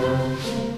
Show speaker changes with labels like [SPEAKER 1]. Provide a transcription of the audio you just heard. [SPEAKER 1] Música